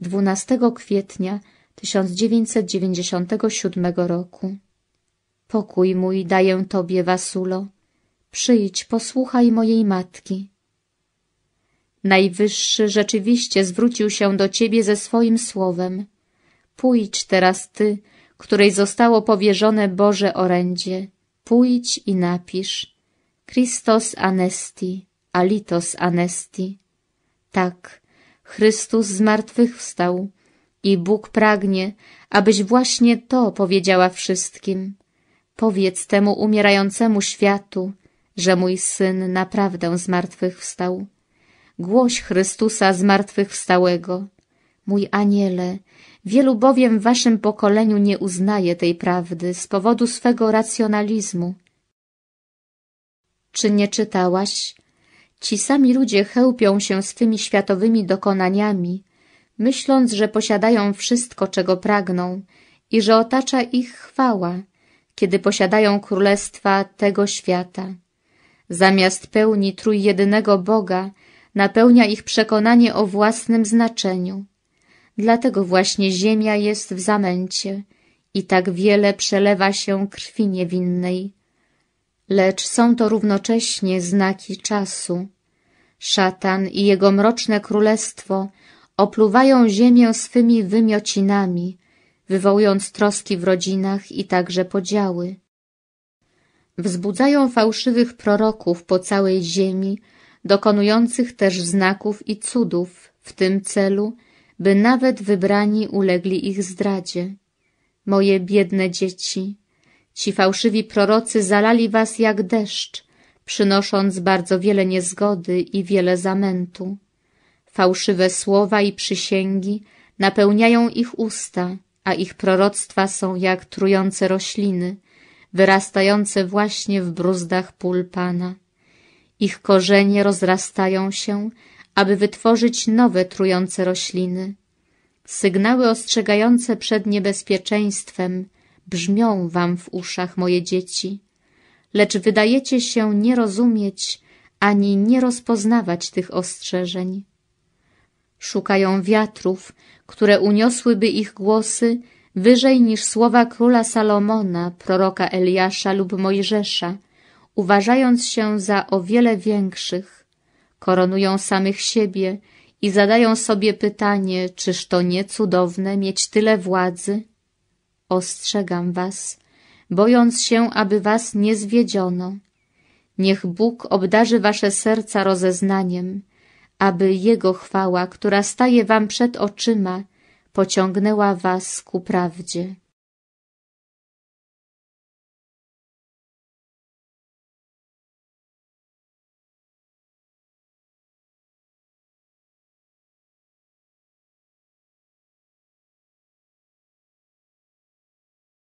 12 kwietnia 1997 roku. Pokój mój daję Tobie, Wasulo. Przyjdź, posłuchaj mojej matki. Najwyższy rzeczywiście zwrócił się do Ciebie ze swoim słowem. Pójdź teraz Ty, której zostało powierzone Boże orędzie. Pójdź i napisz. Christos anesti, alitos anesti. Tak, Chrystus zmartwychwstał i Bóg pragnie, abyś właśnie to powiedziała wszystkim. Powiedz temu umierającemu światu, że mój Syn naprawdę zmartwychwstał. Głoś Chrystusa zmartwychwstałego. Mój aniele, wielu bowiem w waszym pokoleniu nie uznaje tej prawdy z powodu swego racjonalizmu. Czy nie czytałaś? Ci sami ludzie chełpią się swymi światowymi dokonaniami, myśląc, że posiadają wszystko, czego pragną i że otacza ich chwała, kiedy posiadają królestwa tego świata. Zamiast pełni trójjedynego Boga napełnia ich przekonanie o własnym znaczeniu. Dlatego właśnie ziemia jest w zamęcie i tak wiele przelewa się krwi niewinnej. Lecz są to równocześnie znaki czasu. Szatan i jego mroczne królestwo opluwają ziemię swymi wymiocinami, wywołując troski w rodzinach i także podziały. Wzbudzają fałszywych proroków po całej ziemi, dokonujących też znaków i cudów w tym celu, by nawet wybrani ulegli ich zdradzie. Moje biedne dzieci, ci fałszywi prorocy zalali was jak deszcz, przynosząc bardzo wiele niezgody i wiele zamętu. Fałszywe słowa i przysięgi napełniają ich usta, a ich proroctwa są jak trujące rośliny, wyrastające właśnie w bruzdach pól Pana. Ich korzenie rozrastają się, aby wytworzyć nowe trujące rośliny. Sygnały ostrzegające przed niebezpieczeństwem brzmią wam w uszach, moje dzieci, lecz wydajecie się nie rozumieć ani nie rozpoznawać tych ostrzeżeń. Szukają wiatrów, które uniosłyby ich głosy wyżej niż słowa króla Salomona, proroka Eliasza lub Mojżesza, uważając się za o wiele większych, koronują samych siebie i zadają sobie pytanie, czyż to nie cudowne mieć tyle władzy? Ostrzegam was, bojąc się, aby was nie zwiedziono. Niech Bóg obdarzy wasze serca rozeznaniem, aby Jego chwała, która staje wam przed oczyma, pociągnęła was ku prawdzie.